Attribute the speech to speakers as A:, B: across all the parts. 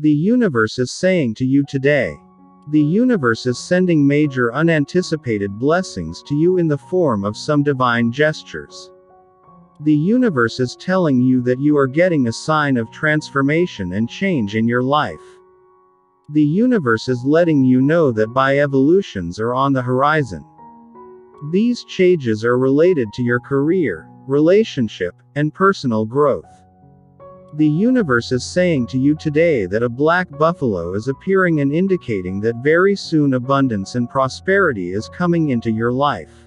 A: The universe is saying to you today. The universe is sending major unanticipated blessings to you in the form of some divine gestures. The universe is telling you that you are getting a sign of transformation and change in your life. The universe is letting you know that by evolutions are on the horizon. These changes are related to your career, relationship, and personal growth. The universe is saying to you today that a black buffalo is appearing and indicating that very soon abundance and prosperity is coming into your life.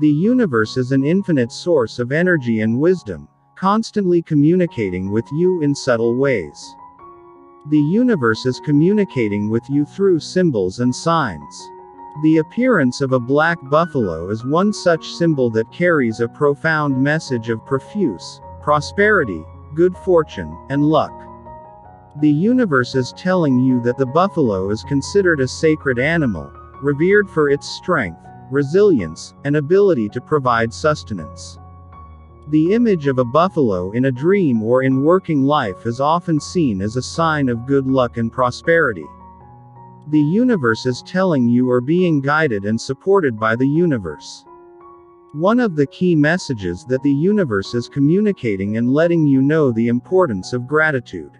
A: The universe is an infinite source of energy and wisdom, constantly communicating with you in subtle ways. The universe is communicating with you through symbols and signs. The appearance of a black buffalo is one such symbol that carries a profound message of profuse prosperity, good fortune, and luck. The universe is telling you that the buffalo is considered a sacred animal, revered for its strength, resilience, and ability to provide sustenance. The image of a buffalo in a dream or in working life is often seen as a sign of good luck and prosperity. The universe is telling you or being guided and supported by the universe. One of the key messages that the universe is communicating and letting you know the importance of gratitude.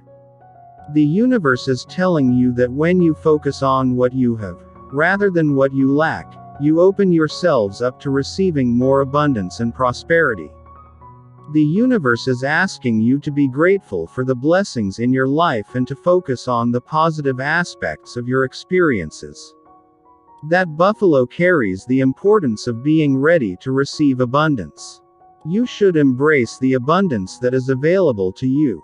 A: The universe is telling you that when you focus on what you have, rather than what you lack, you open yourselves up to receiving more abundance and prosperity. The universe is asking you to be grateful for the blessings in your life and to focus on the positive aspects of your experiences. That buffalo carries the importance of being ready to receive abundance. You should embrace the abundance that is available to you.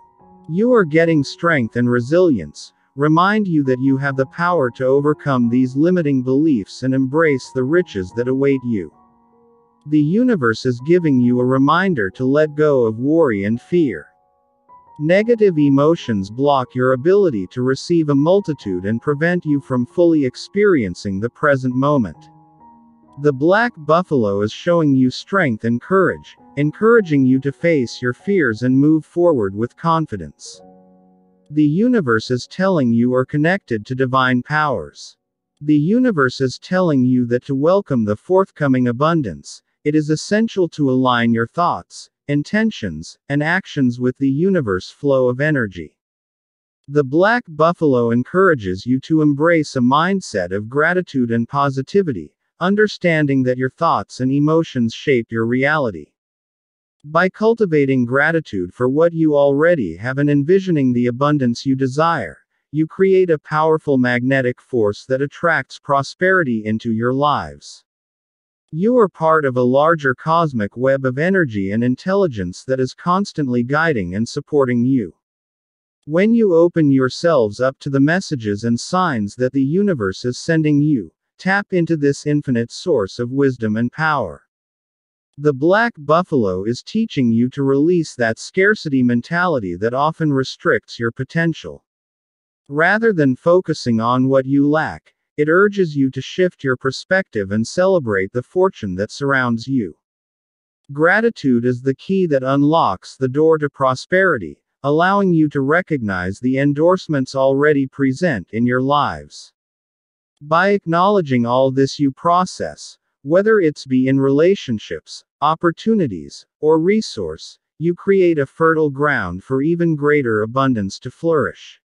A: You are getting strength and resilience, remind you that you have the power to overcome these limiting beliefs and embrace the riches that await you. The universe is giving you a reminder to let go of worry and fear. Negative emotions block your ability to receive a multitude and prevent you from fully experiencing the present moment. The black buffalo is showing you strength and courage, encouraging you to face your fears and move forward with confidence. The universe is telling you are connected to divine powers. The universe is telling you that to welcome the forthcoming abundance, it is essential to align your thoughts, intentions, and actions with the universe flow of energy. The black buffalo encourages you to embrace a mindset of gratitude and positivity, understanding that your thoughts and emotions shape your reality. By cultivating gratitude for what you already have and envisioning the abundance you desire, you create a powerful magnetic force that attracts prosperity into your lives. You are part of a larger cosmic web of energy and intelligence that is constantly guiding and supporting you. When you open yourselves up to the messages and signs that the universe is sending you, tap into this infinite source of wisdom and power. The black buffalo is teaching you to release that scarcity mentality that often restricts your potential. Rather than focusing on what you lack, it urges you to shift your perspective and celebrate the fortune that surrounds you. Gratitude is the key that unlocks the door to prosperity, allowing you to recognize the endorsements already present in your lives. By acknowledging all this you process, whether it's be in relationships, opportunities, or resource, you create a fertile ground for even greater abundance to flourish.